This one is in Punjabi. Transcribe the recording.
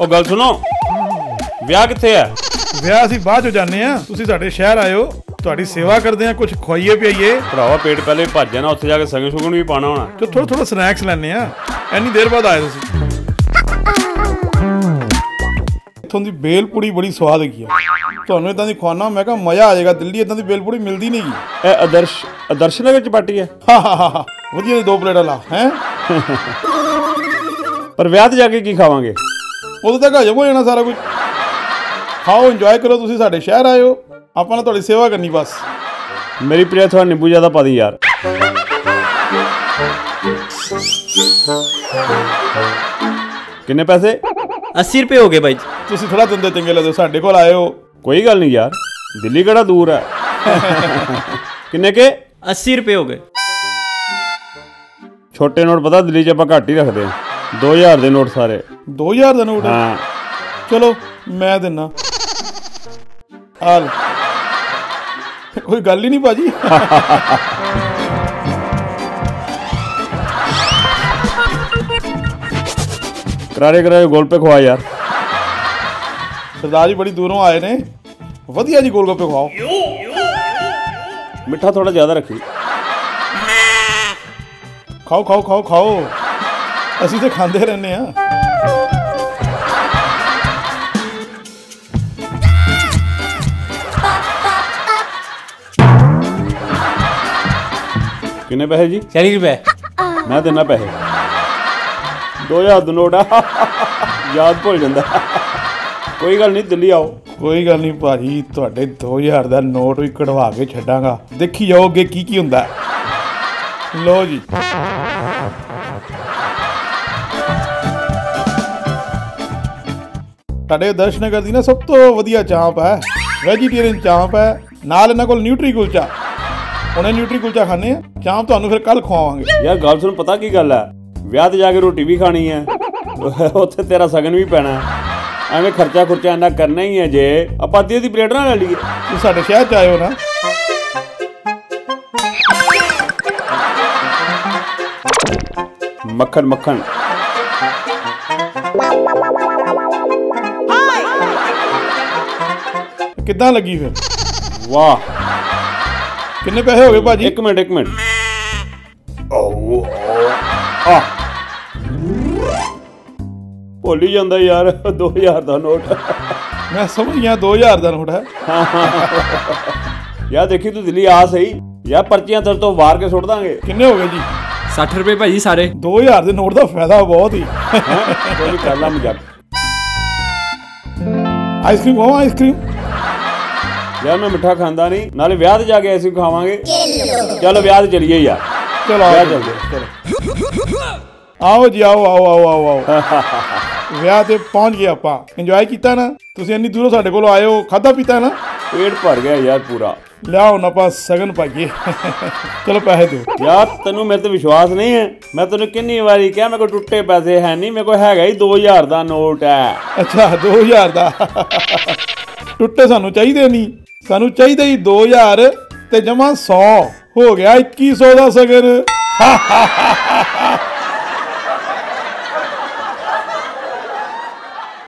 ਉਹ ਗੱਲ ਸੁਣੋ। ਵਿਆਹ ਕਿੱਥੇ ਹੈ? ਵਿਆਹ ਅਸੀਂ ਬਾਅਦ ਚ ਜਾਂਦੇ ਆ ਤੁਸੀਂ ਸਾਡੇ ਸ਼ਹਿਰ ਆਇਓ। ਤੁਹਾਡੀ ਸੇਵਾ ਕਰਦੇ ਆ ਕੁਝ ਖਵਾਈਏ ਪਿਆਈਏ। ਭਰਾਵਾ ਪੇਟ ਪਹਿਲੇ ਭੱਜ ਜਾਣਾ ਉੱਥੇ ਜਾ ਕੇ ਸਗਨ ਸੁਗਨ ਵੀ ਪਾਣਾ ਹੋਣਾ। ਤੇ ਥੋੜਾ ਥੋੜਾ ਸਨੈਕਸ ਲੈਣੇ ਆ ਇੰਨੀ ਦੇਰ ਬਾਅਦ ਆਏ ਤੁਸੀਂ। ਇੱਥੋਂ ਦੀ ਬੇਲ ਪੂੜੀ ਬੜੀ ਸਵਾਦ ਹੈਗੀ ਆ। ਤੁਹਾਨੂੰ ਇਦਾਂ ਦੀ ਖਵਾਨਾ ਮੈਂ ਕਿਹਾ ਮਜ਼ਾ ਆ ਜਾਏਗਾ। ਦਿੱਲੀ ਇਦਾਂ ਦੀ ਬੇਲ ਪੂੜੀ ਮਿਲਦੀ ਨਹੀਂ ਗੀ। ਇਹ ਆਦਰਸ਼ ਆਦਰਸ਼ ਨਗਰ ਚ ਪਾਰਟੀ ਹੈ? ਵਧੀਆ ਦੋ ਪਲੇਟਾਂ ਲਾ ਹੈ? ਪਰ ਵਿਆਹ ਤੇ ਜਾ ਕੇ ਕੀ ਖਾਵਾਂਗੇ? ਉਦੋਂ ਤੱਕ ਹਜਮ ਹੋ ਜਾਣਾ ਸਾਰਾ ਕੁਝ। ਖਾਓ ਇੰਜੋਏ ਕਰੋ ਤੁਸੀਂ ਸਾਡੇ ਸ਼ਹਿਰ ਆਇਓ। ਆਪਾਂ ਨੇ ਤੁਹਾਡੀ ਸੇਵਾ ਕਰਨੀ ਬਸ। ਮੇਰੀ ਪ੍ਰਿਆ ਥੋੜਾ ਨਿੰਬੂ ਜ਼ਿਆਦਾ ਪਾ ਯਾਰ। ਕਿੰਨੇ ਪੈਸੇ? 80 ਰੁਪਏ ਹੋ ਗਏ ਬਾਈ ਜੀ। ਤੁਸੀਂ ਥੋੜਾ ਦਿੰਦੇ ਚੰਗੇ ਲੱਗਦੇ ਹੋ, ਸਾਡੇ ਕੋਲ ਆਏ ਹੋ ਕੋਈ ਗੱਲ ਨਹੀਂ ਯਾਰ ਦਿੱਲੀ ਕਿਹੜਾ ਦੂਰ ਹੈ? ਕਿੰਨੇ ਕੇ? 80 ਰੁਪਏ ਹੋ ਗਏ। ਛੋਟੇ ਨੋਟ ਪਤਾ ਦਿੱਲੀ 'ਚ ਆਪਾਂ ਘੱਟ ਹੀ ਰੱਖਦੇ ਆ 2000 ਦੇ ਨੋਟ ਸਾਰੇ 2000 ਦਾ ਨੋਟ ਹੈ। ਹਾਂ ਚਲੋ ਮੈਂ ਦਿੰਨਾ ਆ ਲਓ। ਕੋਈ ਗੱਲ ਹੀ ਨਹੀਂ ਭਾਜੀ ਕਰਾਰੇ ਕਰਾਰੇ ਗੋਲ ਪੇ ਖਵਾ ਯਾਰ ਸਰਦਾਰ ਜੀ ਬੜੀ ਦੂਰੋਂ ਆਏ ਨੇ ਵਧੀਆ ਜੀ ਗੋਲ ਗੱਪੇ ਖਵਾਓ ਮਿੱਠਾ ਥੋੜਾ ਜ਼ਿਆਦਾ ਰੱਖੀ ਖਾਓ ਖਾਓ ਖਾਓ ਖਾਓ ਅਸੀਂ ਤਾਂ ਖਾਂਦੇ ਰਹਿੰਦੇ ਆ ਕਿੰਨੇ ਪੈਸੇ ਜੀ? 40 ਰੁਪਏ। ਮੈਂ ਦੇਣਾ ਪੈਸੇ। ਦੋ 2000 ਨੋਟਾ ਯਾਦ ਭੁੱਲ ਜਾਂਦਾ। ਕੋਈ ਗੱਲ ਨਹੀਂ ਦਿੱਲੀ ਆਓ। ਕੋਈ ਗੱਲ ਨਹੀਂ ਭਾਜੀ ਤੁਹਾਡੇ 2000 ਦਾ ਨੋਟ ਵੀ ਕਢਵਾ ਕੇ ਛੱਡਾਂਗਾ। ਦੇਖੀ ਜਾਓ ਅੱਗੇ ਕੀ ਕੀ ਹੁੰਦਾ। ਲੋ ਜੀ। ਸਾਡੇ ਦਰਸ਼ਨਗਰ ਦੀ ਨਾ ਸਭ ਤੋਂ ਵਧੀਆ ਚਾਂਪ ਹੈ ਵੈਜੀਟੇਰੀਅਨ ਚਾਂਪ ਹੈ ਨਾਲ ਇਹਨਾਂ ਕੋਲ ਨਿਊਟਰੀ ਕੁਲਚਾ। ਉਹਨੇ ਨਿਊਟਰੀ ਕੁਲਚਾ ਖਾਣੇ ਆ ਚਾਂਪ ਤੁਹਾਨੂੰ ਫਿਰ ਕੱਲ ਖਵਾਵਾਂਗੇ। ਯਾਰ ਗੱਲ ਸੁਣ ਪਤਾ ਕੀ ਗੱਲ ਹੈ? ਵਿਆਹ ਤੇ ਜਾ ਕੇ ਰੋਟੀ ਵੀ ਖਾਣੀ ਹੈ ਉੱਥੇ ਤੇਰਾ ਸਗਨ ਵੀ ਪੈਣਾ ਹੈ। ਐਵੇਂ ਖਰਚਾ ਖੁਰਚਾ ਇੰਨਾ ਕਰਨਾ ਹੀ ਹੈ ਜੇ ਆਪਾਂ ਅੱਧੀ ਦੀ ਪਲੇਟ ਨਾ ਲੈ ਲਈਏ। ਤੁਸੀਂ ਸਾਡੇ ਸ਼ਹਿਰ ਚ ਆਇਓ ਨਾ। ਮੱਖਣ ਮੱਖਣ ਕਿੱਦਾਂ ਲੱਗੀ ਫਿਰ? ਵਾਹ। ਕਿੰਨੇ ਪੈਸੇ ਹੋ ਗਏ ਭਾਜੀ? ਇੱਕ ਮਿੰਟ ਇੱਕ ਮਿੰਟ। ਭੁੱਲ ਹੀ ਜਾਂਦਾ ਯਾਰ 2000 ਦਾ ਨੋਟ। ਮੈਂ ਸਮਝ ਗਿਆ 2000 ਦਾ ਨੋਟ ਹੈ। ਯਾ ਦੇਖੀ ਤੂੰ ਦਿੱਲੀ ਆ ਸਹੀ ਯਾਰ ਪਰਚੀਆਂ ਤੇਰੇ ਤੋਂ ਵਾਰ ਕੇ ਸੁੱਟ ਦਾਂਗੇ। ਕਿੰਨੇ ਹੋ ਗਏ ਜੀ? 60 ਰੁਪਏ ਭਾਜੀ ਸਾਰੇ। 2000 ਦੇ ਨੋਟ ਦਾ ਫਾਇਦਾ ਬਹੁਤ ਹੀ। ਕੋਈ ਕਰ ਮਜ਼ਾਕ। ਆਈਸਕ੍ਰੀਮ ਹੋ ਆਈਸਕ੍ਰੀਮ। ਯਾਰ ਮੈਂ ਮਿੱਠਾ ਖਾਂਦਾ ਨਹੀਂ ਨਾਲੇ ਵਿਆਹ ਤੇ ਜਾ ਕੇ ਅਸੀਂ ਖਾਵਾਂਗੇ। ਚਲੋ ਵਿਆਹ ਤੇ ਚਲੀਏ ਯਾਰ। ਚਲੋ ਆਓ ਵਿਆਹ ਜੀ, ਚੱਲਦੇ। ਚਲੋ। ਆਓ ਜੀ ਆਓ ਆਓ ਆਓ ਵਿਆਹ ਤੇ ਪਹੁੰਚ ਗਏ ਆਪਾਂ। ਇੰਜੋਏ ਕੀਤਾ ਨਾ? ਤੁਸੀਂ ਇੰਨੀ ਦੂਰੋਂ ਸਾਡੇ ਕੋਲ ਆਏ ਹੋ ਖਾਦਾ ਪੀਤਾ ਨਾ? ਪੇਟ ਭਰ ਗਿਆ ਯਾਰ ਪੂਰਾ। ਲਿਆਓ ਹੁਣ ਆਪਾਂ ਸਗਨ ਪਾਈਏ ਚਲੋ ਪੈਸੇ ਦਿਓ। ਯਾਰ ਤੈਨੂੰ ਮੇਰੇ ਤੇ ਵਿਸ਼ਵਾਸ ਨਹੀਂ ਹੈ। ਮੈਂ ਤੈਨੂੰ ਕਿੰਨੀ ਵਾਰੀ ਕਿਹਾ ਮੇਰੇ ਕੋਲ ਟੁੱਟੇ ਪੈਸੇ ਹੈ ਨਹੀਂ ਮੇਰੇ ਕੋਲ ਹੈਗਾ ਹੀ 2000 ਦਾ ਨੋਟ ਹੈ। ਅੱਛਾ 2000 ਦਾ। ਟੁੱਟੇ ਸਾਨੂੰ ਚਾਹੀਦੇ ਨਹੀਂ। ਸਾਨੂੰ ਚਾਹੀਦੇ ਹੀ 2000 ਤੇ ਜਮਾ 100 ਹੋ ਗਿਆ 2100 ਦਾ ਸਗਨ।